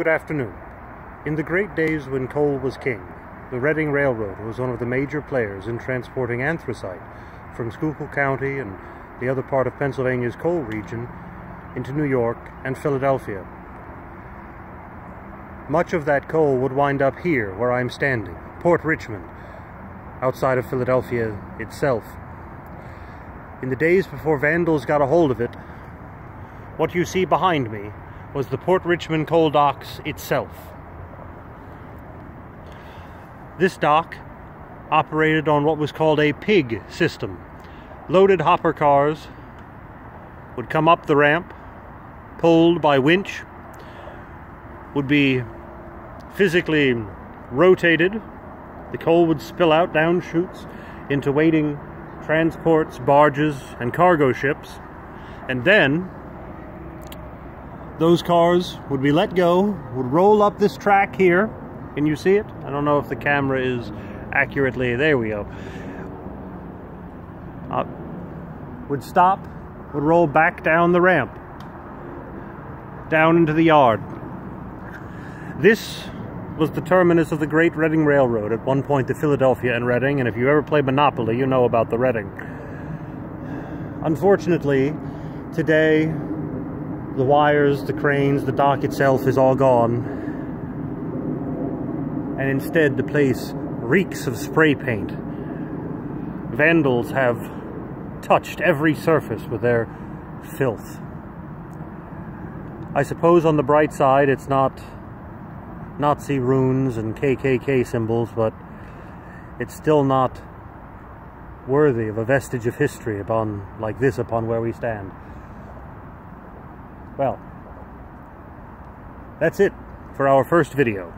Good afternoon. In the great days when coal was king, the Reading Railroad was one of the major players in transporting anthracite from Schuylkill County and the other part of Pennsylvania's coal region into New York and Philadelphia. Much of that coal would wind up here where I'm standing, Port Richmond, outside of Philadelphia itself. In the days before vandals got a hold of it, what you see behind me was the Port Richmond coal docks itself. This dock operated on what was called a pig system. Loaded hopper cars would come up the ramp, pulled by winch, would be physically rotated. The coal would spill out down chutes into waiting transports, barges, and cargo ships. And then those cars would be let go, would roll up this track here. Can you see it? I don't know if the camera is accurately, there we go. Uh, would stop, would roll back down the ramp, down into the yard. This was the terminus of the Great Reading Railroad, at one point to Philadelphia and Reading, and if you ever play Monopoly, you know about the Reading. Unfortunately, today the wires, the cranes, the dock itself is all gone. And instead the place reeks of spray paint. Vandals have touched every surface with their filth. I suppose on the bright side it's not Nazi runes and KKK symbols, but it's still not worthy of a vestige of history upon like this upon where we stand. Well, that's it for our first video.